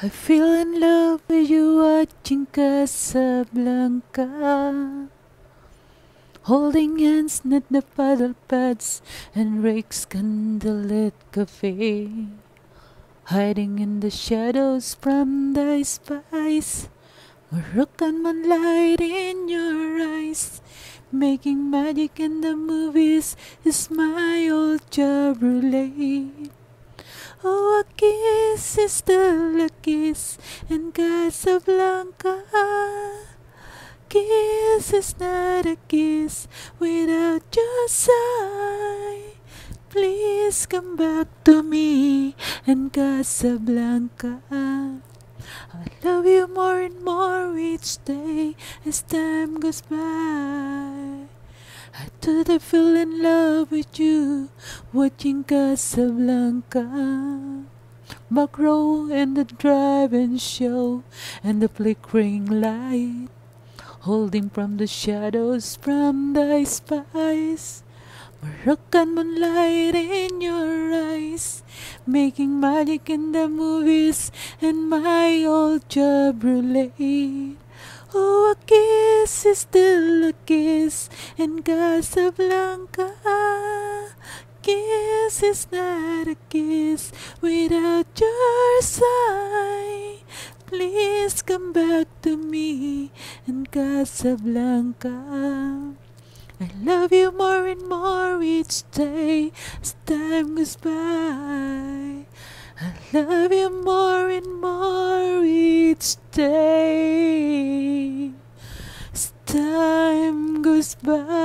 I feel in love with you watching Casablanca. Holding hands near the paddle pads and Rick's candlelit cafe. Hiding in the shadows from the spice. Moroccan moonlight in your eyes. Making magic in the movies is my old a kiss is still a kiss in Casablanca. Kiss is not a kiss without your sigh. Please come back to me and Casablanca. I love you more and more each day as time goes by. I thought I in love with you watching Casablanca. Back and the drive-in show and the flickering light. Holding from the shadows from the spice. Moroccan moonlight in your eyes, making magic in the movies and my old Chevrolet. Oh, a kiss is still a kiss in Casablanca. Kiss is not a kiss without your sigh. Please come back to me in Casablanca. I love you more and more each day as time goes by. I love you more and more each day as time goes by.